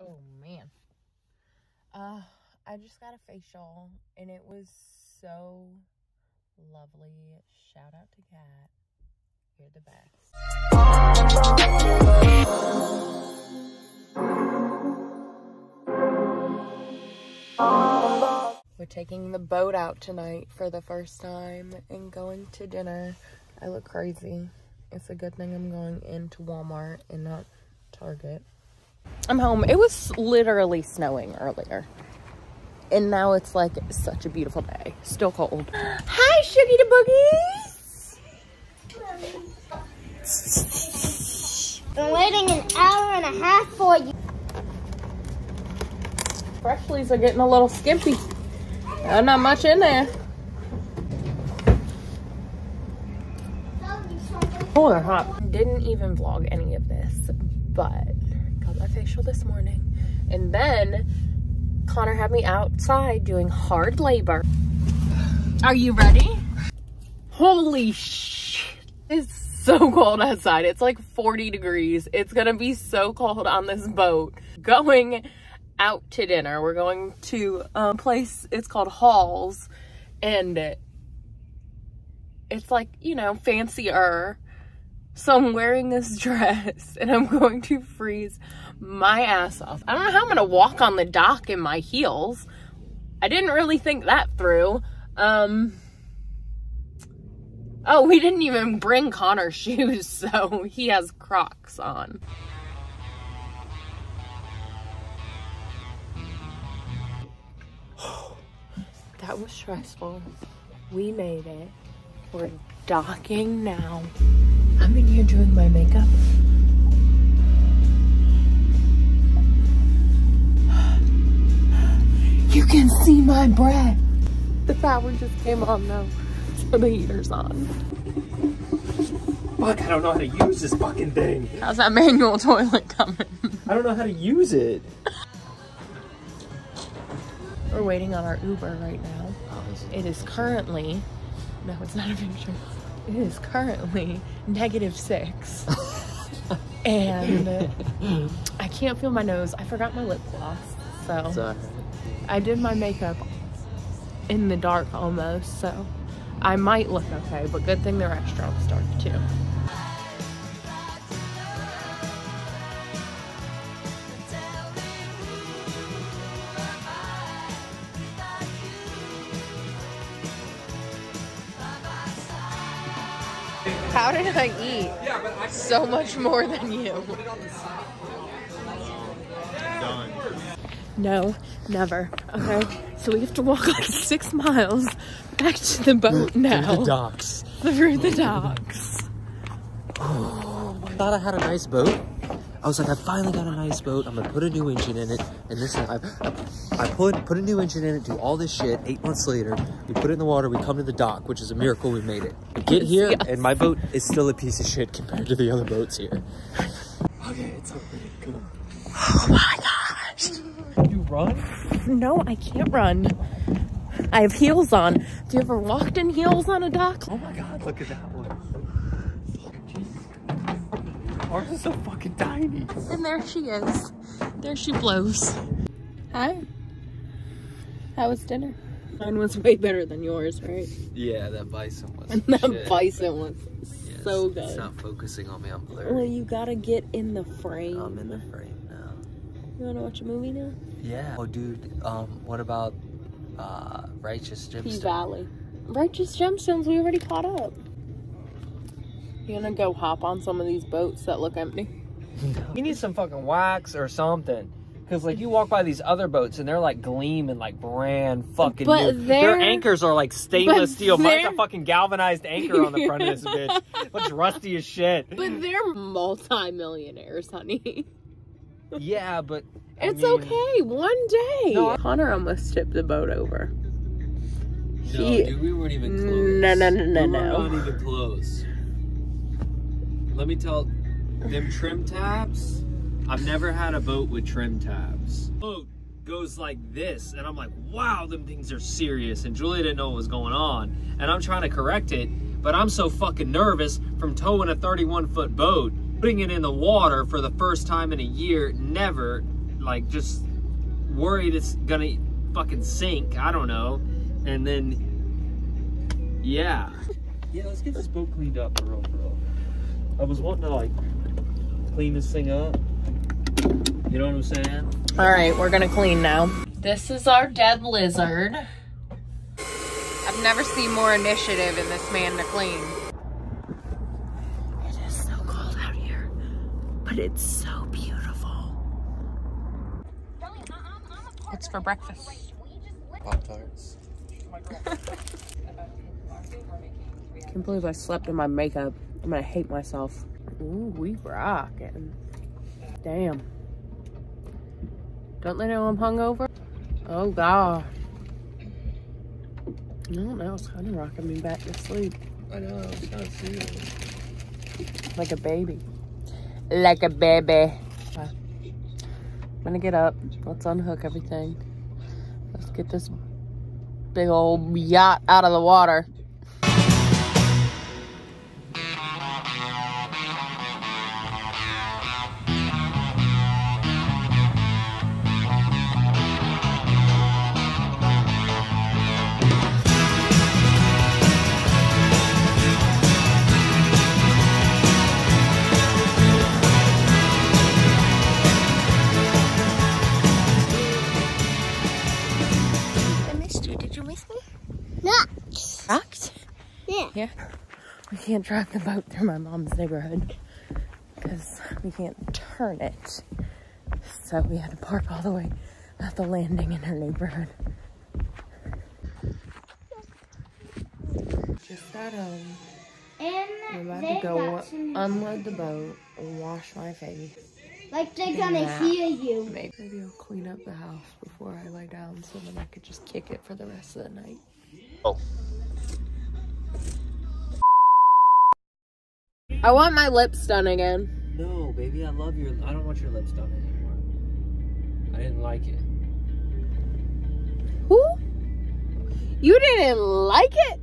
Oh man. Uh I just got a facial and it was so lovely. Shout out to Kat. You're the best. We're taking the boat out tonight for the first time and going to dinner. I look crazy. It's a good thing I'm going into Walmart and not Target. I'm home. It was literally snowing earlier. And now it's like such a beautiful day. Still cold. Hi, Shuggy the Boogies! I'm waiting an hour and a half for you. Freshlies are getting a little skimpy. Uh, not much in there. Oh, they're hot. Didn't even vlog any of this, but my facial this morning. And then Connor had me outside doing hard labor. Are you ready? Holy shit. It's so cold outside. It's like 40 degrees. It's gonna be so cold on this boat. Going out to dinner. We're going to a place, it's called Halls, and it's like, you know, fancier. So I'm wearing this dress and I'm going to freeze my ass off. I don't know how I'm gonna walk on the dock in my heels. I didn't really think that through. Um, oh, we didn't even bring Connor shoes, so he has Crocs on. that was stressful. We made it. We're docking now. I'm in here doing my makeup. You can see my breath. The power just came on though, so the heater's on. Fuck, I don't know how to use this fucking thing. How's that manual toilet coming? I don't know how to use it. We're waiting on our Uber right now. Oh, it is currently, no, it's not a picture. It is currently negative six. and I can't feel my nose. I forgot my lip gloss. So Sorry. I did my makeup in the dark almost. So I might look okay, but good thing the restaurant's dark too. How did I eat so much more than you? No, never. Okay, so we have to walk like six miles back to the boat now. Through The docks. Through the docks. Oh, I thought I had a nice boat. I was like, I finally got a nice boat. I'm gonna put a new engine in it. And this, I, I, I put put a new engine in it. Do all this shit. Eight months later, we put it in the water. We come to the dock, which is a miracle. We made it. We get here, Yes. and my boat is still a piece of shit compared to the other boats here. Okay, it's okay. Come on. Oh my gosh. You run? No, I can't run. I have heels on. Have you ever walked in heels on a dock? Oh my god, look at that one. Ours is so fucking tiny. And there she is. There she blows. Hi. How was dinner? Mine was way better than yours, right? Yeah, that bison was. And that bison was so It's good. not focusing on me. I'm Well, blurry. you gotta get in the frame. I'm in the frame now. You wanna watch a movie now? Yeah. Oh, dude. Um, what about uh, Righteous Gemstones? P Valley. Righteous Gemstones, we already caught up. You gonna go hop on some of these boats that look empty? You need some fucking wax or something. Cause like you walk by these other boats and they're like gleaming like brand fucking But new. they're- Their anchors are like stainless but steel. Mine's they're- a fucking galvanized anchor on the front of this bitch. Looks rusty as shit. But they're multi-millionaires, honey. Yeah, but I It's mean, okay. One day. No, I- Connor almost tipped the boat over. No, She- dude, we weren't even close. No, no, no, no, no. we no. were not even close. Let me tell them trim tabs. I've never had a boat with trim tabs. Boat goes like this, and I'm like, wow, them things are serious. And Julia didn't know what was going on, and I'm trying to correct it, but I'm so fucking nervous from towing a 31 foot boat, putting it in the water for the first time in a year. Never like just worried it's gonna fucking sink. I don't know. And then, yeah. Yeah, let's get this boat cleaned up for real, for real. I was wanting to like clean this thing up. You know what I'm saying? All right, we're gonna clean now. This is our dead lizard. I've never seen more initiative in this man to clean. It is so cold out here, but it's so beautiful. What's for breakfast? Pop tarts. Can't believe I slept in my makeup. I'm gonna hate myself. Ooh, we rocking. Damn. Don't they know I'm hungover? Oh god. No, now it's kind of rocking me back to sleep. I know. It's kind of serious. Like a baby. Like a baby. I'm gonna get up. Let's unhook everything. Let's get this big old yacht out of the water. Can't drive the boat through my mom's neighborhood because we can't turn it. So we had to park all the way at the landing in her neighborhood. Just got home. And I'm about to go unload the boat and wash my face. like they're gonna nap. hear you. Maybe, maybe I'll clean up the house before I lay down so then I could just kick it for the rest of the night. Oh. I want my lips done again. No, baby, I love your. I don't want your lips done anymore. I didn't like it. Who? You didn't like it?